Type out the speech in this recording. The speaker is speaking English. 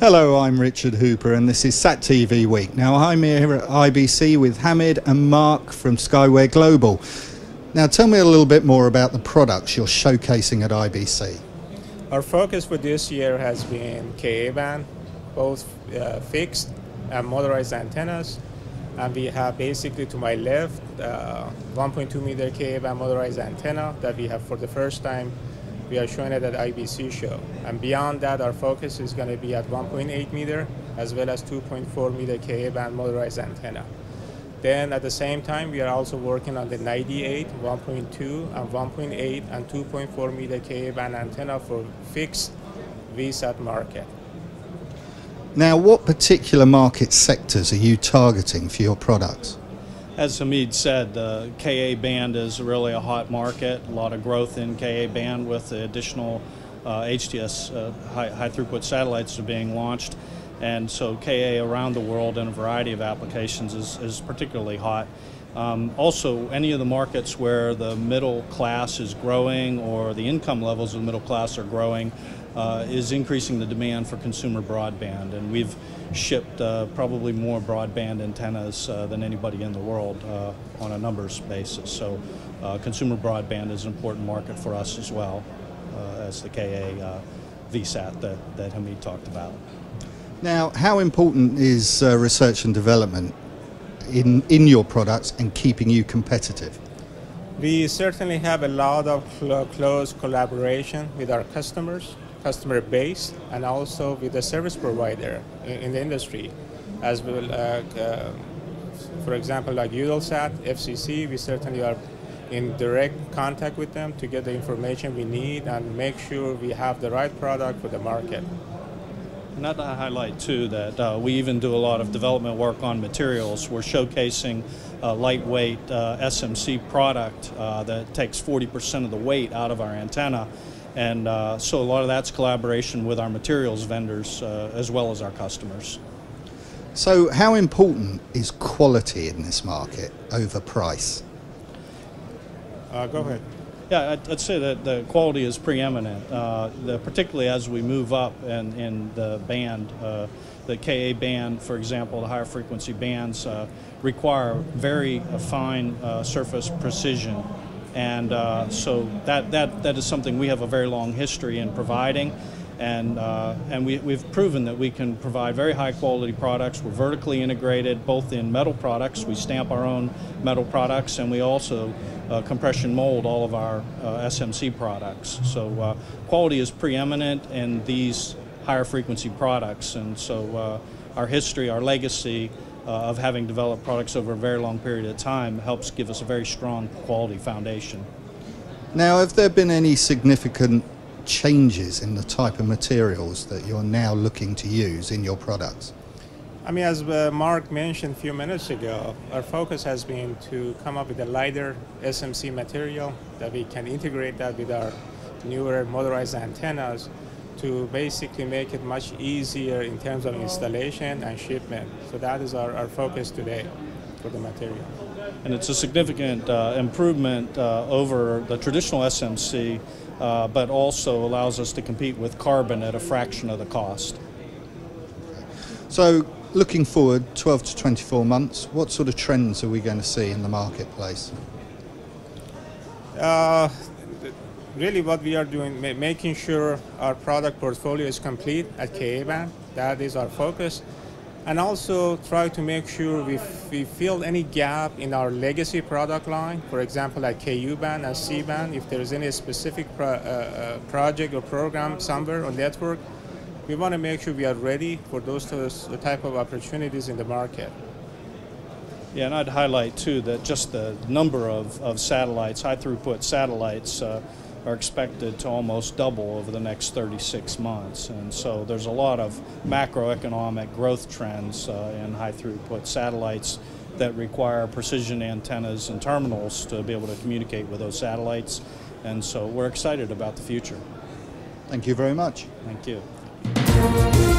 Hello, I'm Richard Hooper, and this is SAT TV Week. Now, I'm here at IBC with Hamid and Mark from Skyware Global. Now, tell me a little bit more about the products you're showcasing at IBC. Our focus for this year has been Ka band, both uh, fixed and motorized antennas. And we have basically to my left uh, 1.2 meter Ka band motorized antenna that we have for the first time we are showing it at IBC show. And beyond that, our focus is going to be at 1.8 meter as well as 2.4 meter Ka band motorized antenna. Then at the same time, we are also working on the 98, 1.2, and 1.8 and 2.4 meter Ka band antenna for fixed VSAT market. Now, what particular market sectors are you targeting for your products? As Hamid said, the Ka band is really a hot market. A lot of growth in Ka band with the additional uh, HTS uh, high, high, throughput satellites are being launched. And so Ka around the world in a variety of applications is, is particularly hot. Um, also, any of the markets where the middle class is growing or the income levels of the middle class are growing uh, is increasing the demand for consumer broadband. And we've shipped uh, probably more broadband antennas uh, than anybody in the world uh, on a numbers basis. So uh, consumer broadband is an important market for us as well uh, as the KA VSAT that, that Hamid talked about. Now, how important is research and development in, in your products and keeping you competitive? We certainly have a lot of cl close collaboration with our customers customer base and also with the service provider in, in the industry, as well. Uh, uh, for example, like Eutelsat, FCC, we certainly are in direct contact with them to get the information we need and make sure we have the right product for the market. I'd highlight too that uh, we even do a lot of development work on materials. We're showcasing a lightweight uh, SMC product uh, that takes 40% of the weight out of our antenna and uh, so a lot of that's collaboration with our materials vendors uh, as well as our customers. So, how important is quality in this market over price? Uh, go ahead. Yeah, I'd, I'd, say that the quality is preeminent, uh, the, particularly as we move up in, in the band. Uh, the Ka band, for example, the higher frequency bands uh, require very fine surface precision and uh, so that, that, that is something we have a very long history in providing. And, uh, and we, we've proven that we can provide very high quality products. We're vertically integrated both in metal products, we stamp our own metal products, and we also uh, compression mold all of our uh, SMC products. So uh, quality is preeminent in these higher frequency products. And so uh, our history, our legacy, uh, of having developed products over a very long period of time helps give us a very strong quality foundation. Now, have there been any significant changes in the type of materials that you're now looking to use in your products? I mean, as uh, Mark mentioned a few minutes ago, our focus has been to come up with a lighter SMC material that we can integrate that with our newer motorized antennas to basically make it much easier in terms of installation and shipment. So that is our, our focus today for the material. And it's a significant uh, improvement uh, over the traditional SMC, uh, but also allows us to compete with carbon at a fraction of the cost. So, looking forward 12 to 24 months, what sort of trends are we going to see in the marketplace? Really what we are doing, ma making sure our product portfolio is complete at Ka-band. That is our focus. And also try to make sure we, we fill any gap in our legacy product line, for example, at Ku-band and C-band, if there's any specific pro uh, uh, project or program somewhere or network, we want to make sure we are ready for those, those type of opportunities in the market. Yeah, and I'd highlight too that just the number of, of satellites, high throughput satellites, uh, are expected to almost double over the next 36 months. And so there's a lot of macroeconomic growth trends uh, in high throughput satellites that require precision antennas and terminals to be able to communicate with those satellites. And so we're excited about the future. Thank you very much. Thank you.